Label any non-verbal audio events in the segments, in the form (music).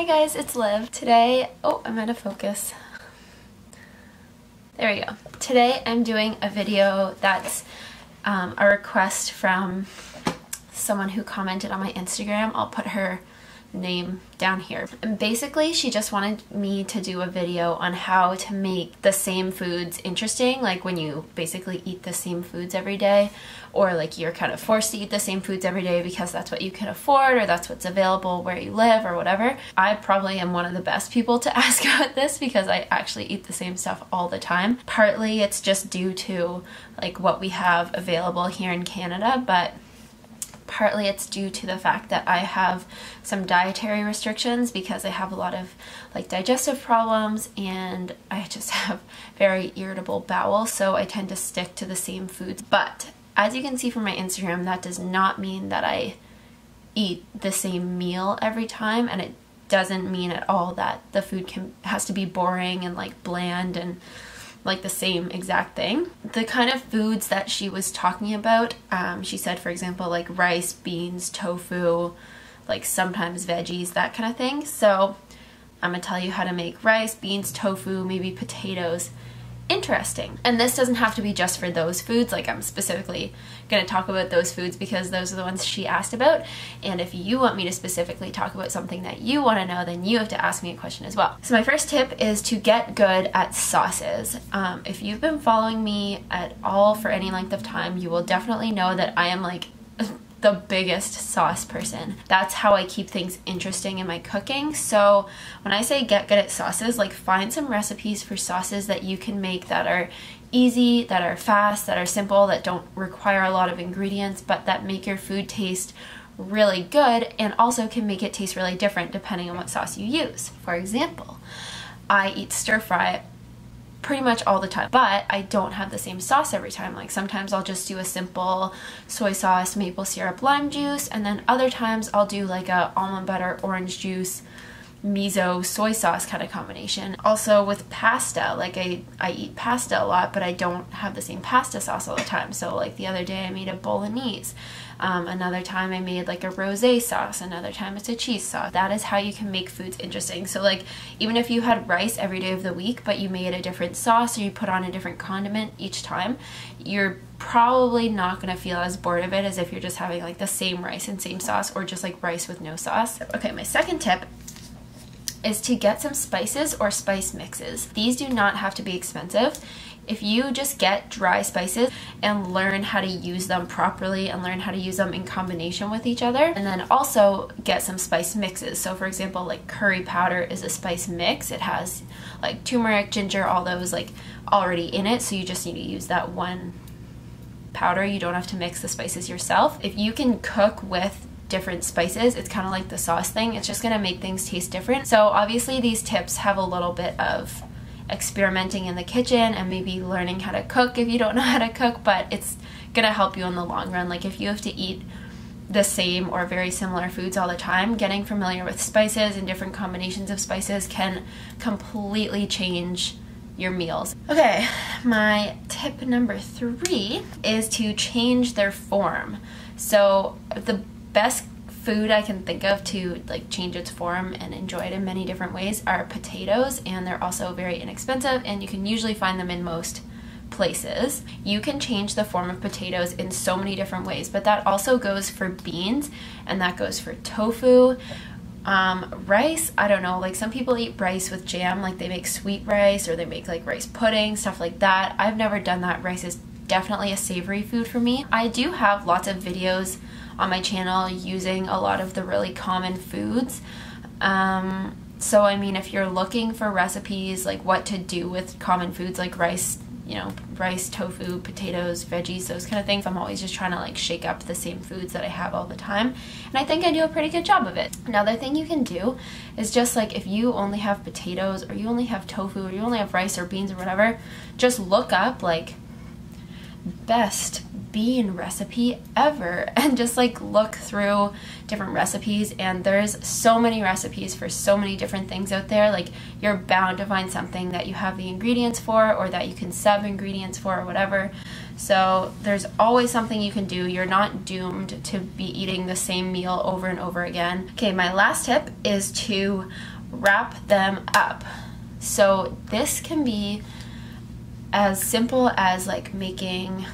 Hi guys, it's Liv. Today, oh, I'm out of focus. There we go. Today I'm doing a video that's um, a request from someone who commented on my Instagram. I'll put her name down here. And basically, she just wanted me to do a video on how to make the same foods interesting, like when you basically eat the same foods every day, or like you're kind of forced to eat the same foods every day because that's what you can afford or that's what's available where you live or whatever. I probably am one of the best people to (laughs) ask about this because I actually eat the same stuff all the time. Partly it's just due to like what we have available here in Canada, but partly it's due to the fact that I have some dietary restrictions because I have a lot of like digestive problems and I just (laughs) have very irritable bowel so I tend to stick to the same foods. But as you can see from my Instagram that does not mean that I eat the same meal every time and it doesn't mean at all that the food can has to be boring and like bland and like the same exact thing. The kind of foods that she was talking about, um, she said, for example, like rice, beans, tofu, like sometimes veggies, that kind of thing. So I'm gonna tell you how to make rice, beans, tofu, maybe potatoes, interesting. And this doesn't have to be just for those foods, like I'm specifically going to talk about those foods because those are the ones she asked about. And if you want me to specifically talk about something that you want to know, then you have to ask me a question as well. So my first tip is to get good at sauces. Um, if you've been following me at all for any length of time, you will definitely know that I am like (laughs) the biggest sauce person. That's how I keep things interesting in my cooking. So when I say get good at sauces, like find some recipes for sauces that you can make that are easy, that are fast, that are simple, that don't require a lot of ingredients, but that make your food taste really good and also can make it taste really different depending on what sauce you use. For example, I eat stir fry pretty much all the time but I don't have the same sauce every time. Like sometimes I'll just do a simple soy sauce maple syrup lime juice and then other times I'll do like a almond butter orange juice miso soy sauce kind of combination. Also with pasta, like I, I eat pasta a lot, but I don't have the same pasta sauce all the time. So like the other day I made a bolognese. Um, another time I made like a rosé sauce. Another time it's a cheese sauce. That is how you can make foods interesting. So like even if you had rice every day of the week, but you made a different sauce or you put on a different condiment each time, you're probably not going to feel as bored of it as if you're just having like the same rice and same sauce or just like rice with no sauce. Okay, my second tip is to get some spices or spice mixes. These do not have to be expensive. If you just get dry spices and learn how to use them properly and learn how to use them in combination with each other, and then also get some spice mixes. So for example, like curry powder is a spice mix. It has like turmeric, ginger, all those like already in it. So you just need to use that one powder. You don't have to mix the spices yourself. If you can cook with different spices. It's kind of like the sauce thing. It's just going to make things taste different. So obviously these tips have a little bit of experimenting in the kitchen and maybe learning how to cook if you don't (laughs) know how to cook, but it's going to help you in the long run. Like if you have to eat the same or very similar foods all the time, getting familiar with spices and different combinations of spices can completely change your meals. Okay, my tip number three is to change their form. So the best food I can think of to like change its form and enjoy it in many different ways are potatoes and they're also very inexpensive and you can usually find them in most places. You can change the form of potatoes in so many different ways, but that also goes for beans and that goes for tofu. Um, rice, I don't know, like some people eat rice with jam, like they make sweet rice or they make like rice pudding, stuff like that. I've never done that. Rice is definitely a savory food for me. I do have lots of videos on my channel using a lot of the really common foods. Um, so I mean, if you're looking for recipes like what to do with common foods like rice, you know, rice, tofu, potatoes, veggies, those kind of things, I'm always just trying to like shake up the same foods that I have all the time. And I think I do a pretty good job of it. Another thing you can do is just like if you only have potatoes or you only have tofu or you only have rice or beans or whatever, just look up like best bean recipe ever (laughs) and just like look through different recipes and there's so many recipes for so many different things out there like you're bound to find something that you have the ingredients for or that you can sub ingredients for or whatever So there's always something you can do. You're not doomed to be eating the same meal over and over again. Okay, my last tip is to wrap them up. So this can be as simple as like making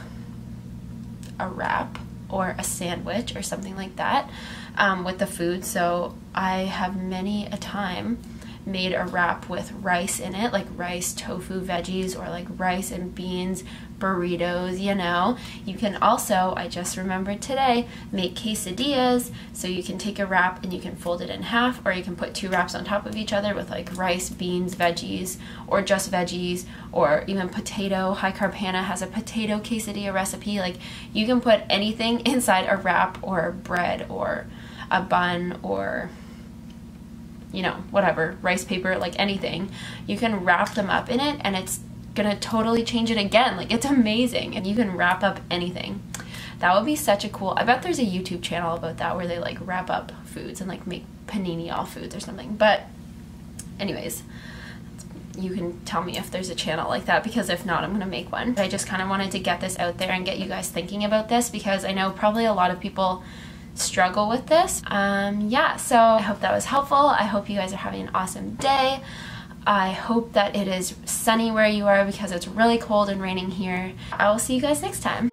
a wrap or a sandwich or something like that um, with the food. So I have many a time made a wrap with rice in it, like rice, tofu, veggies, or like rice and beans, burritos, you know. You can also, I just remembered today, make quesadillas. So you can take a wrap and you can fold it in half, or you can put two wraps on top of each other with like rice, beans, veggies, or just veggies, or even potato. High Carb Hannah has a potato quesadilla recipe. Like you can put anything (laughs) inside a wrap or bread or a bun or you know, whatever, rice paper, like anything, you can wrap them up in it and it's gonna totally change it again. Like it's amazing and you can wrap up anything. That would be such a cool, I bet there's a YouTube channel about that where they like wrap up foods and like make panini all foods or something. But anyways, you can tell me if there's a channel like that because if not, I'm gonna make one. I just kind of wanted to get this out there and get you guys thinking about this because I know probably a lot of people struggle with this. Um, yeah, so I hope that was helpful. I hope you guys are having an awesome day. I hope that it is sunny where you are because it's really cold and raining here. I will see you guys next time.